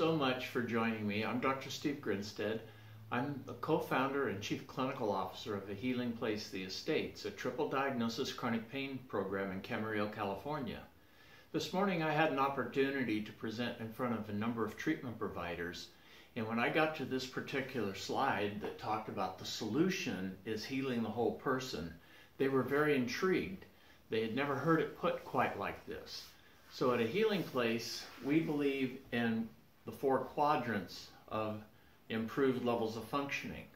so much for joining me. I'm Dr. Steve Grinstead. I'm a co-founder and chief clinical officer of the Healing Place The Estates, a triple diagnosis chronic pain program in Camarillo, California. This morning I had an opportunity to present in front of a number of treatment providers and when I got to this particular slide that talked about the solution is healing the whole person, they were very intrigued. They had never heard it put quite like this. So at a healing place, we believe in the four quadrants of improved levels of functioning.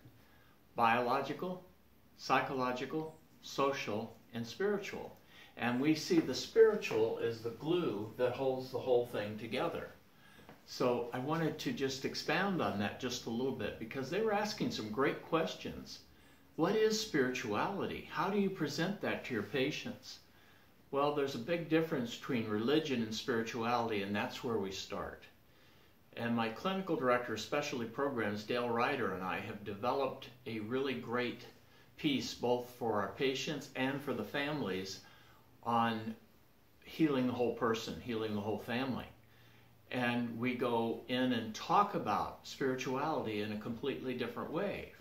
Biological, psychological, social, and spiritual. And we see the spiritual as the glue that holds the whole thing together. So I wanted to just expound on that just a little bit because they were asking some great questions. What is spirituality? How do you present that to your patients? Well, there's a big difference between religion and spirituality, and that's where we start. And my clinical director of specialty programs, Dale Ryder, and I have developed a really great piece both for our patients and for the families on healing the whole person, healing the whole family and we go in and talk about spirituality in a completely different way.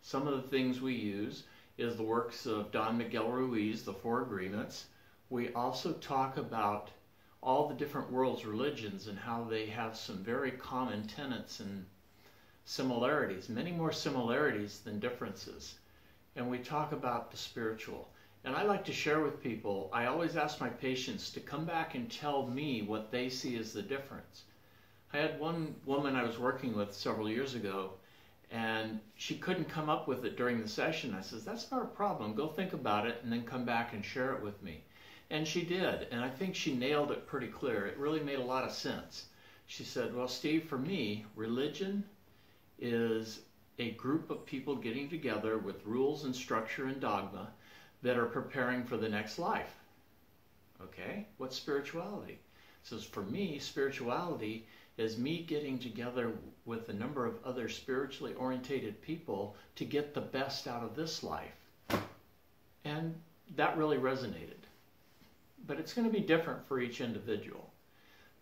Some of the things we use is the works of Don Miguel Ruiz, the Four Agreements. We also talk about all the different world's religions and how they have some very common tenets and similarities, many more similarities than differences. And we talk about the spiritual. And I like to share with people, I always ask my patients to come back and tell me what they see as the difference. I had one woman I was working with several years ago, and she couldn't come up with it during the session. I says, that's not a problem. Go think about it and then come back and share it with me. And she did, and I think she nailed it pretty clear. It really made a lot of sense. She said, well, Steve, for me, religion is a group of people getting together with rules and structure and dogma that are preparing for the next life. Okay, what's spirituality? It says for me, spirituality is me getting together with a number of other spiritually orientated people to get the best out of this life. And that really resonated. But it's going to be different for each individual.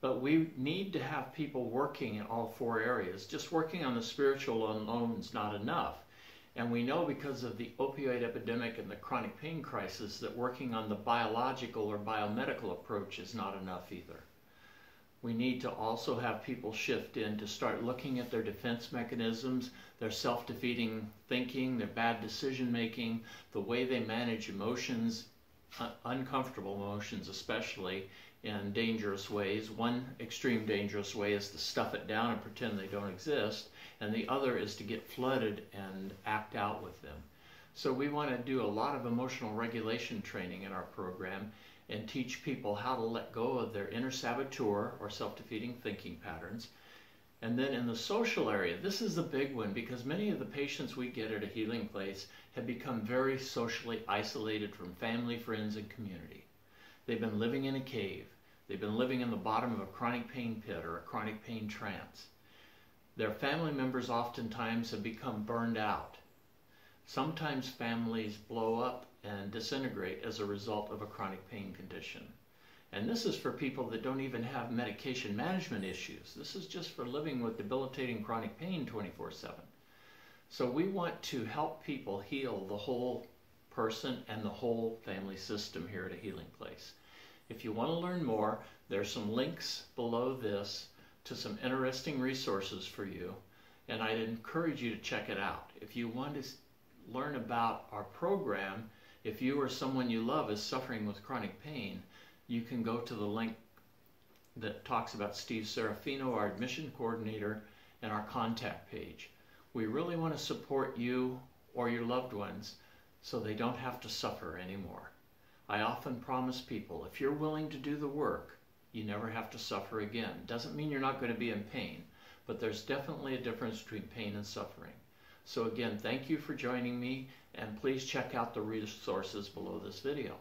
But we need to have people working in all four areas. Just working on the spiritual alone is not enough. And we know because of the opioid epidemic and the chronic pain crisis that working on the biological or biomedical approach is not enough either. We need to also have people shift in to start looking at their defense mechanisms, their self-defeating thinking, their bad decision making, the way they manage emotions, uncomfortable emotions especially, in dangerous ways. One extreme dangerous way is to stuff it down and pretend they don't exist, and the other is to get flooded and act out with them. So we want to do a lot of emotional regulation training in our program and teach people how to let go of their inner saboteur or self-defeating thinking patterns. And then in the social area, this is the big one because many of the patients we get at a healing place have become very socially isolated from family, friends, and community. They've been living in a cave. They've been living in the bottom of a chronic pain pit or a chronic pain trance. Their family members oftentimes have become burned out. Sometimes families blow up and disintegrate as a result of a chronic pain condition. And this is for people that don't even have medication management issues. This is just for living with debilitating chronic pain 24-7. So we want to help people heal the whole person and the whole family system here at a healing place. If you want to learn more, there's some links below this to some interesting resources for you, and I'd encourage you to check it out. If you want to learn about our program, if you or someone you love is suffering with chronic pain, you can go to the link that talks about Steve Serafino, our admission coordinator, and our contact page. We really want to support you or your loved ones so they don't have to suffer anymore. I often promise people, if you're willing to do the work, you never have to suffer again. Doesn't mean you're not going to be in pain, but there's definitely a difference between pain and suffering. So again, thank you for joining me, and please check out the resources below this video.